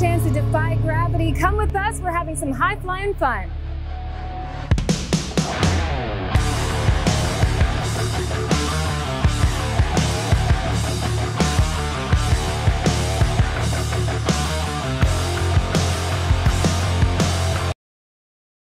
chance to defy gravity, come with us. We're having some high flying fun.